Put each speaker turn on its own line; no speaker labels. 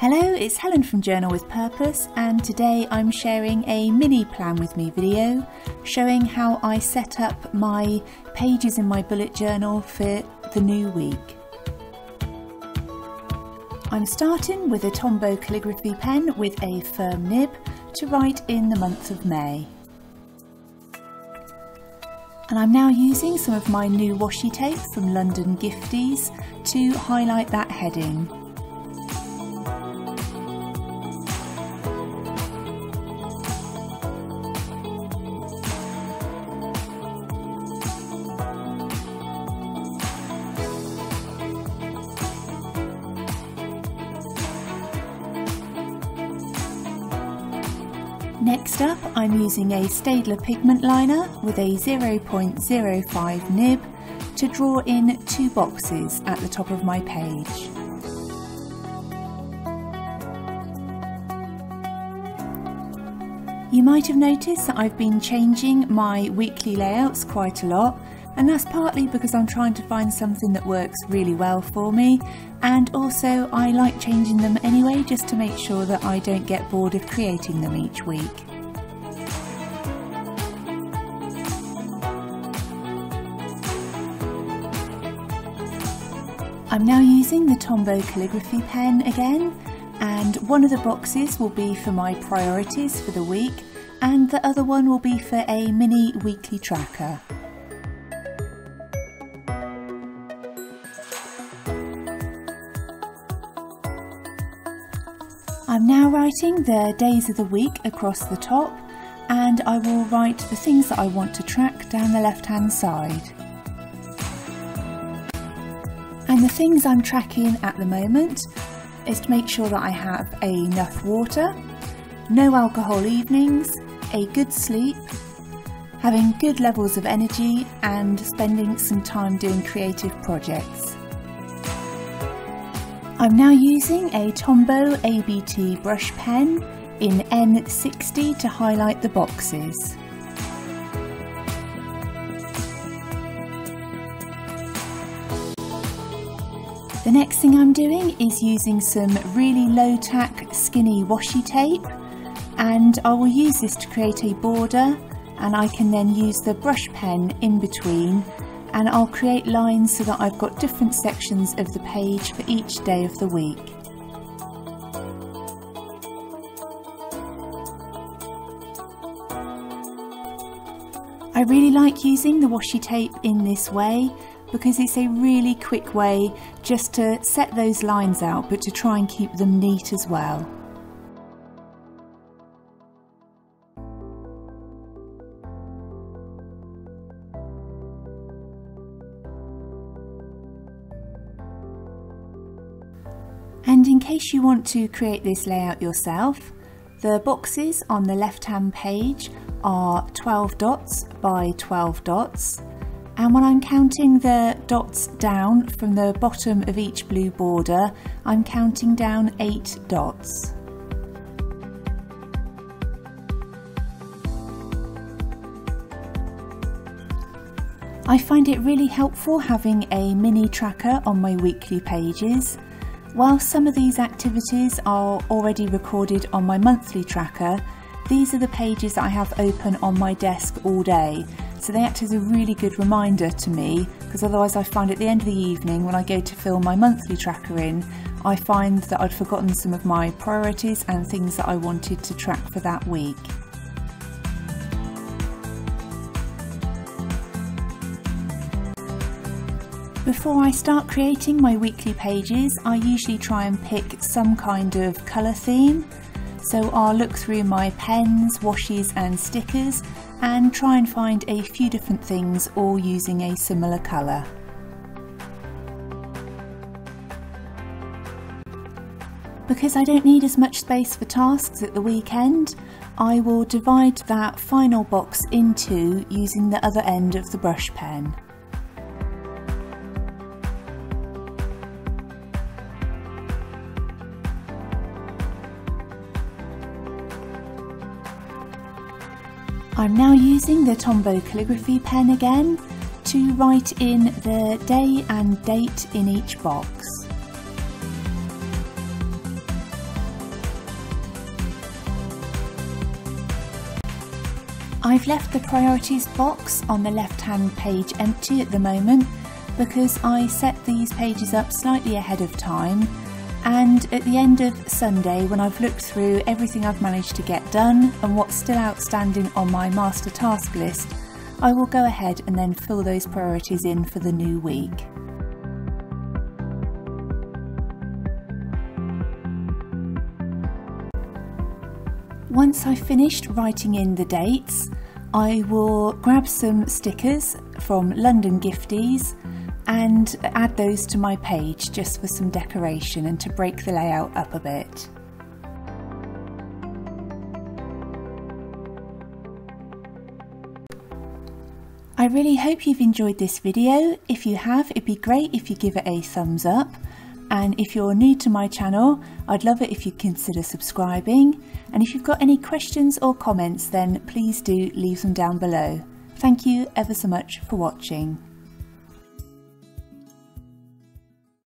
Hello, it's Helen from Journal with Purpose and today I'm sharing a mini plan with me video showing how I set up my pages in my bullet journal for the new week. I'm starting with a Tombow calligraphy pen with a firm nib to write in the month of May. And I'm now using some of my new washi tape from London Gifties to highlight that heading. Next up, I'm using a Staedtler pigment liner with a 0.05 nib to draw in two boxes at the top of my page. You might have noticed that I've been changing my weekly layouts quite a lot and that's partly because I'm trying to find something that works really well for me and also I like changing them anyway just to make sure that I don't get bored of creating them each week. I'm now using the Tombow calligraphy pen again and one of the boxes will be for my priorities for the week and the other one will be for a mini weekly tracker. I'm now writing the days of the week across the top and I will write the things that I want to track down the left hand side. And the things I'm tracking at the moment is to make sure that I have enough water, no alcohol evenings, a good sleep, having good levels of energy and spending some time doing creative projects. I'm now using a Tombow ABT brush pen in N60 to highlight the boxes. The next thing I'm doing is using some really low tack skinny washi tape and I will use this to create a border and I can then use the brush pen in between and I'll create lines so that I've got different sections of the page for each day of the week. I really like using the washi tape in this way because it's a really quick way just to set those lines out but to try and keep them neat as well. And in case you want to create this layout yourself, the boxes on the left hand page are 12 dots by 12 dots. And when I'm counting the dots down from the bottom of each blue border, I'm counting down 8 dots. I find it really helpful having a mini tracker on my weekly pages while some of these activities are already recorded on my monthly tracker, these are the pages that I have open on my desk all day, so they act as a really good reminder to me because otherwise I find at the end of the evening when I go to fill my monthly tracker in, I find that I'd forgotten some of my priorities and things that I wanted to track for that week. Before I start creating my weekly pages, I usually try and pick some kind of colour theme. So I'll look through my pens, washis and stickers and try and find a few different things all using a similar colour. Because I don't need as much space for tasks at the weekend, I will divide that final box in two using the other end of the brush pen. I'm now using the Tombow calligraphy pen again to write in the day and date in each box. I've left the priorities box on the left hand page empty at the moment because I set these pages up slightly ahead of time and at the end of Sunday when I've looked through everything I've managed to get done and what's still outstanding on my master task list, I will go ahead and then fill those priorities in for the new week. Once I've finished writing in the dates, I will grab some stickers from London Gifties and add those to my page just for some decoration and to break the layout up a bit. I really hope you've enjoyed this video. If you have, it'd be great if you give it a thumbs up. And if you're new to my channel, I'd love it if you consider subscribing. And if you've got any questions or comments, then please do leave them down below. Thank you ever so much for watching.